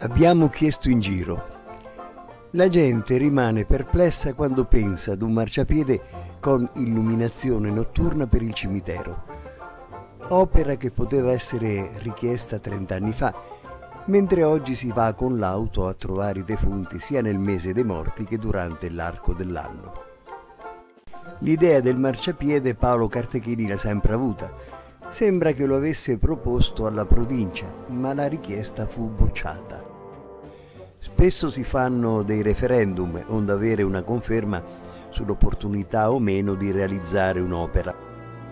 Abbiamo chiesto in giro. La gente rimane perplessa quando pensa ad un marciapiede con illuminazione notturna per il cimitero, opera che poteva essere richiesta 30 anni fa, mentre oggi si va con l'auto a trovare i defunti sia nel mese dei morti che durante l'arco dell'anno. L'idea del marciapiede Paolo Cartechini l'ha sempre avuta. Sembra che lo avesse proposto alla provincia, ma la richiesta fu bocciata. Spesso si fanno dei referendum onde avere una conferma sull'opportunità o meno di realizzare un'opera.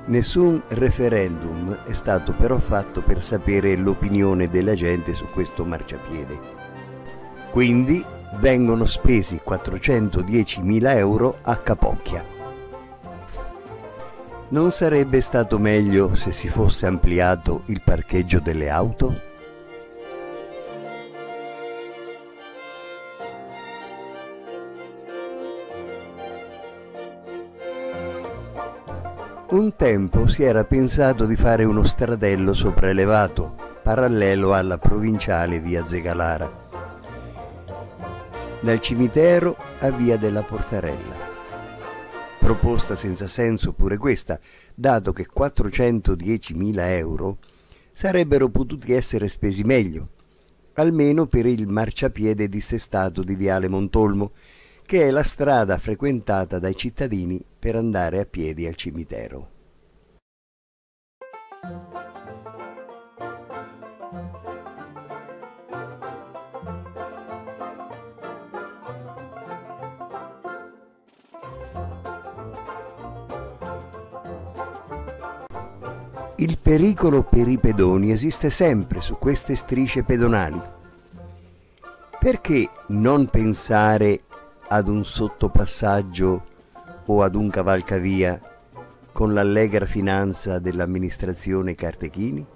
Nessun referendum è stato però fatto per sapere l'opinione della gente su questo marciapiede. Quindi vengono spesi 410.000 euro a capocchia. Non sarebbe stato meglio se si fosse ampliato il parcheggio delle auto? Un tempo si era pensato di fare uno stradello sopraelevato, parallelo alla provinciale via Zegalara, dal cimitero a via della Portarella. Proposta senza senso pure questa, dato che 410.000 euro sarebbero potuti essere spesi meglio, almeno per il marciapiede dissestato di Viale Montolmo, che è la strada frequentata dai cittadini per andare a piedi al cimitero. Il pericolo per i pedoni esiste sempre su queste strisce pedonali. Perché non pensare ad un sottopassaggio o ad un cavalcavia con l'allegra finanza dell'amministrazione Cartechini?